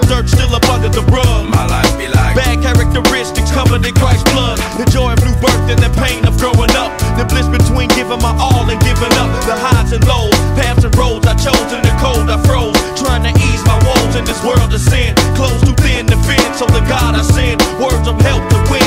The dirt still up under the rug. my life be like. Bad characteristics covered in Christ's blood. The joy of new birth and the pain of growing up. The bliss between giving my all and giving up. The highs and lows, paths and roads I chose in the cold I froze. Trying to ease my woes in this world of sin. Clothes too thin to fit, so the God I send. Words of help to win.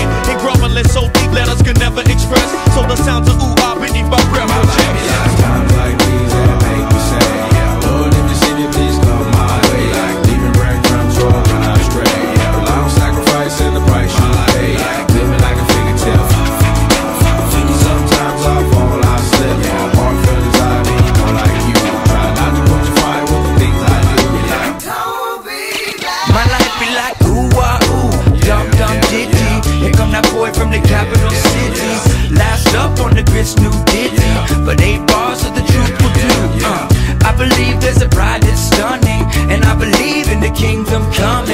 That boy from the capital city. Last up on the grits, new ditty. But eight bars of the truth will do. Uh, I believe there's a bride that's stunning, and I believe in the kingdom coming.